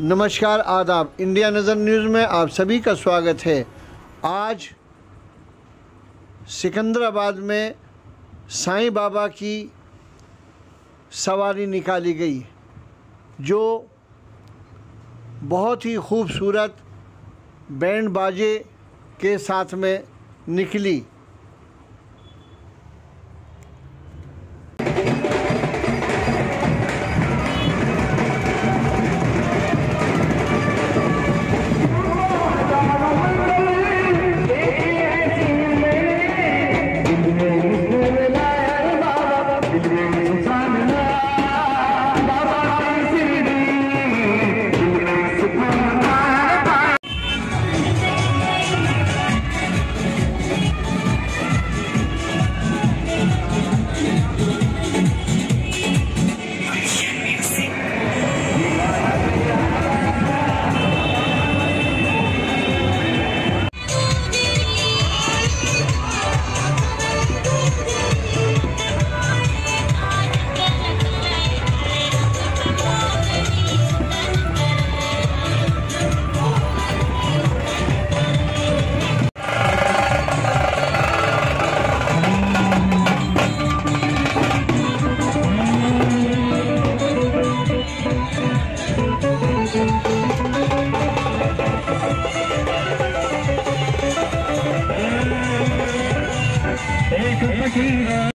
नमस्कार, आदाब। इंडिया नज़र न्यूज़ में आप सभी का स्वागत है। आज सिकंदराबाद में साईं बाबा की सवारी निकाली गई, जो बहुत ही खूबसूरत बैंड बाजे के साथ में निकली। Hey,